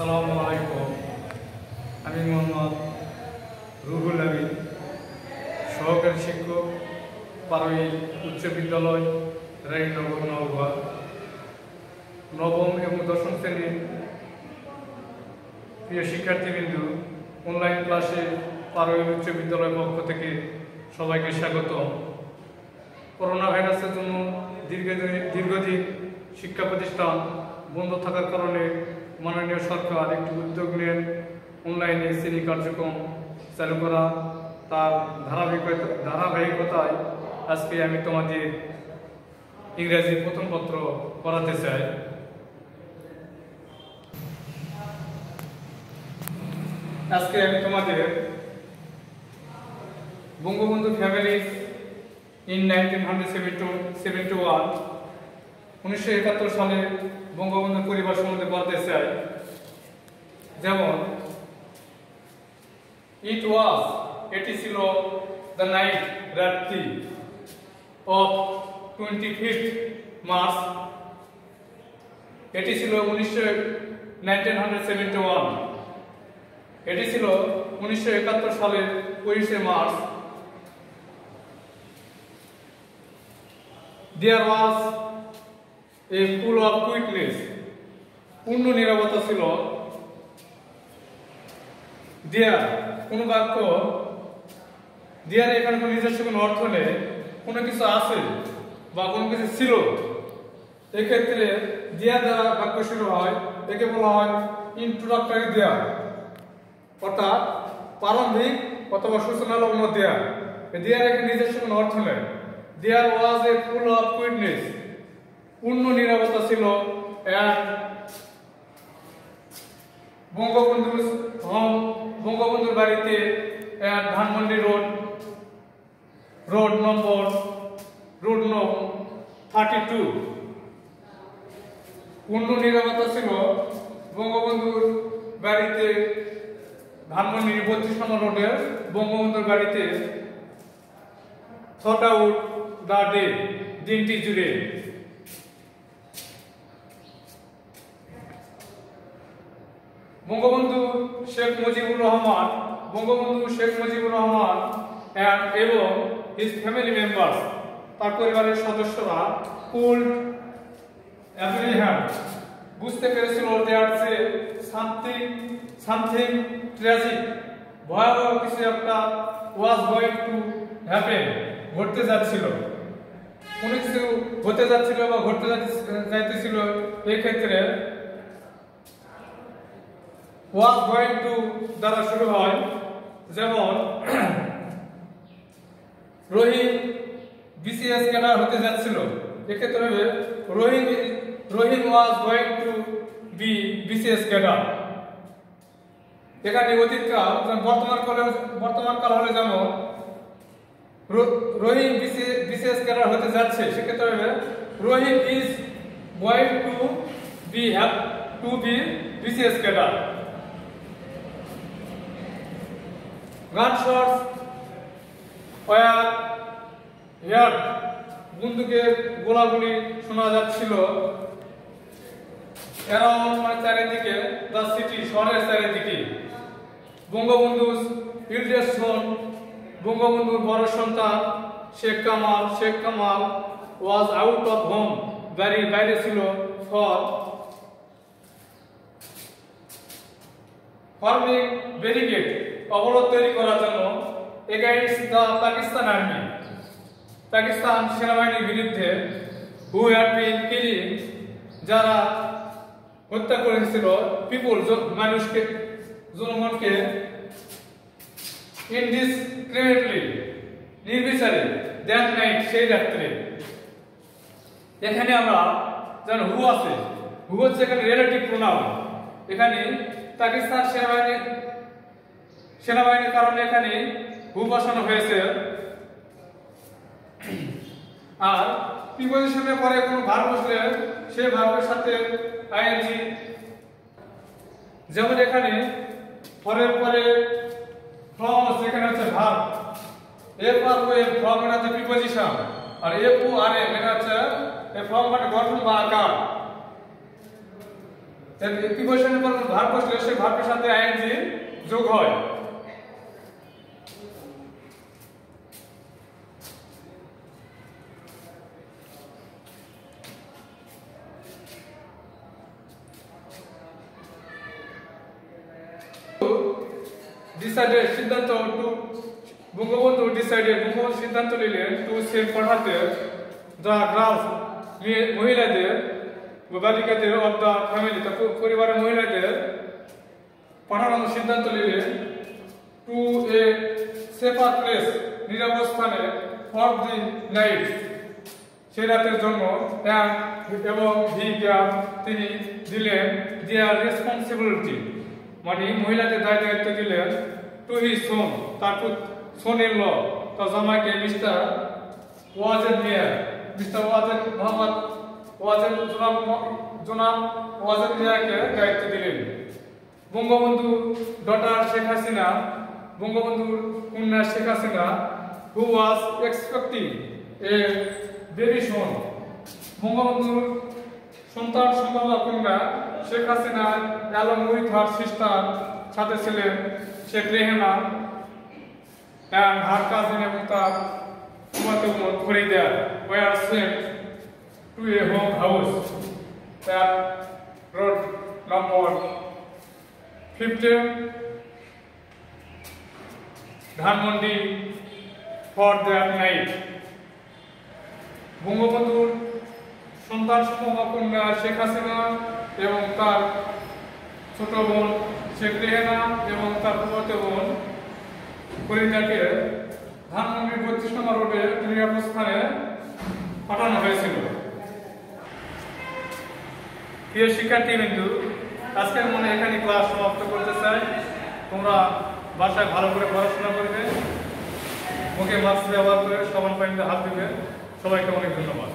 আসসালামু আলাইকুম। আমি মোহাম্মদ রুহুল আমিন, সহকারী শিক্ষক, পারুই উচ্চ বিদ্যালয় রানীনগর নওগাঁ। নবম এবং দশম শ্রেণির প্রিয় শিক্ষার্থীবৃন্দ অনলাইন ক্লাসে পারুই উচ্চ বিদ্যালয়ের পক্ষ থেকে সবাইকে স্বাগত করোনা ভাইরাসের জন্য দীর্ঘদিন দীর্ঘদিন শিক্ষা প্রতিষ্ঠান বন্ধ থাকার কারণে মাননীয় সরকার একটি উদ্যোগ নেন অনলাইনে শ্রেণি কার্যক্রম চালু করা, তার ধারাবাহিকতা, ধারাবাহিকতায় আজকে আমি তোমাদের ইংরেজি প্রথম পত্র করাতে চাই। আজকে আমি তোমাদের Bangabandhu family in nineteen hundred seventy seventy one উনিশশো একাত্তর সালে বঙ্গবন্ধু পরিবার সম্বন্ধে বলতে চাই। যেমন ইট ওয়াজ এটি ছিল দ্য নাইট রাত্রি অফ টোয়েন্টি ফিফথ মার্চ এটি ছিল উনিশশো নাইনটিন হান্ড্রেড সেভেন্টি ওয়ান এটি ছিল উনিশশো একাত্তর সালের পঁচিশে March there was A full of কুইকনেস পূর্ণ নিরাপত্তা ছিল। দেয়ার কোন বাক্য। দেয়ার এখানে কোনো নিজস্ব কোনো অর্থ নেই। কোনো কিছু আছে বা কোনো কিছু ছিল। এক্ষেত্রে দেয়ার দ্বারা বাক্য শুরু হয়, একে বলা হয় ইন্ট্রোডাক্টরি দেয়ার অর্থাৎ প্রারম্ভিক অথবা সূচনালগ্ন দেয়ার দেয়ার এখানে নিজস্ব কোনো অর্থ নেই। দেয়ার ওয়াজ এ ফুল অফ কুইটনেস পূর্ণ নিরাপত্তা ছিল এক বঙ্গবন্ধুর হোম, বঙ্গবন্ধুর বাড়িতে এক Dhanmondi road road number, road নং, থার্টি টু। পূর্ণ নিরাপত্তা ছিল বঙ্গবন্ধুর বাড়িতে ধানমন্ডি বত্রিশ নম্বর রোডের বঙ্গবন্ধুর বাড়িতে থট আউট দ্য ডে, দিনটি জুড়ে। বঙ্গবন্ধু শেখ মুজিবুর রহমান, বঙ্গবন্ধু শেখ মুজিবুর রহমান এবং হিজ ফ্যামিলি মেম্বার্স তার পরিবারের সদস্যরা কুল অ্যাপ্রিহ্যান্ড বুঝতে পেরেছিল দেয়ার সে সামথিং সামথিং ট্র্যাজিক ভয়াবহ কিছু একটা ওয়াজ গোয়িং টু হ্যাপেন ঘটতে যাচ্ছিল। কোনো কিছু হতে যাচ্ছিল বা ঘটতে যাইতেছিল এই ক্ষেত্রে ওয়াজ গোয়িং টু দ্বারা শুরু হয়, যেমন রহিম বিসিএস ক্যাডার হতে যাচ্ছিল। এক্ষেত্রে হবে Rahim was going to be BCS cadre. এখানে অতীতকাল বর্তমান কালে বর্তমান কাল হলে যেমন রহিম বিসিএস ক্যাডার হতে যাচ্ছে, সেক্ষেত্রে হবে Rahim is going to be have to be BCS cadre. Gunshots fire hear বন্দুকের গোলাগুলি শোনা যাচ্ছিল। অ্যারাউন্ড মানে চারিদিকে দ্য সিটি, শহরের চারিদিকে। বঙ্গবন্ধু ইলডেস্ট বঙ্গবন্ধুর বড় সন্তান Sheikh Kamal Sheikh Kamal was out of home বাড়ির বাইরে ছিল ফর ফর্মিং ব্যারিকেড অবরোধ তৈরি করার জন্য against the Pakistan army. Pakistan সেনাবাহিনীর বিরুদ্ধে হু হ্যাড বিন কিলিং যারা হত্যা করেছিল পিপুল মানুষকে, জনগণকে ইনডিসক্রিমিনেটলি নির্বিচারে দ্যাট নাইট সেই রাত্রে। এখানে আমরা যেন হু আছে? হু হচ্ছে এখানে রিলেটিভ প্রোনাউন এখানে পাকিস্তান সেনাবাহিনী সেনাবাহিনীর কারণে এখানে বসানো হয়েছে। আর প্রিপোজিশনের পরে কোনো ভার বসলে সেই ভার্বের সাথে আইএনজি যেমন এখানে পরের পরে ফ্রম সেখানে হচ্ছে ভার্ব এর পর ওয়ে ফ্রম এটা হচ্ছে প্রিপোজিশন, আর এফ ও আর এম, এটা হচ্ছে এ ফ্রম মানে গঠন বা আকার। প্রিপোজিশনের পর ভার্ব বসলে সেই ভার্বের সাথে আইএনজি যোগ হয়। ডিসাইডেড সিদ্ধান্ত টু বঙ্গবন্ধু ডিসাইডেড বঙ্গবন্ধু সিদ্ধান্ত নিলেন টু সেন্ড পাঠাতে দ্য গার্লস মহিলাদের বালিকাদের অফ দ্য ফ্যামিলি তা পরিবারের মহিলাদের পাঠানোর সিদ্ধান্ত নিলেন টু এ সেফার প্লেস নিরাপদ স্থানে ফর দি নাইট সেই রাতের জন্য এবং হি তিনি দিলেন দেয়ার রেসপন্সিবিলিটি মানে মহিলাদের দায় দায়িত্ব দিলেন টু হি সোন তার সোনের ল। তার জামাইকে মিস্টার ওয়াজেদ মিয়ার মিস্টার ওয়াজেদ মোহাম্মদ, ওয়াজেদ জোনাব জোনাব ওয়াজেদ মিয়াকে দায়িত্ব দিলেন। বঙ্গবন্ধু ডটার শেখ হাসিনা বঙ্গবন্ধুর কন্যা Sheikh Hasina who was expecting a baby soon বঙ্গবন্ধুর সন্তান সম্ভাবনা কন্যা Sheikh Hasina along with her sister সাথে ছিলেন Sheikh Rehana. And her cousin এবং তার বোন Farida were sent to a home house that road number fifteen Dhanmondi for that night বঙ্গবন্ধুর সন্তান কন্যা শেখ হাসিনা এবং তার ছোট বোন শেখ রেহেনা এবং তার ফুফাতো বোন ফরিদাকে ধানমন্ডির বত্রিশ নম্বর রোডে নিরাপদ স্থানে পাঠানো হয়েছিল। প্রিয় শিক্ষার্থী বিন্দু আজকের মনে এখানে ক্লাস সমাপ্ত করতে চাই। তোমরা বাসায় ভালো করে পড়াশোনা করবে। মুখে মাস্ক ব্যবহার করে সমান পানিতে হাত দিবে। সবাইকে অনেক ধন্যবাদ।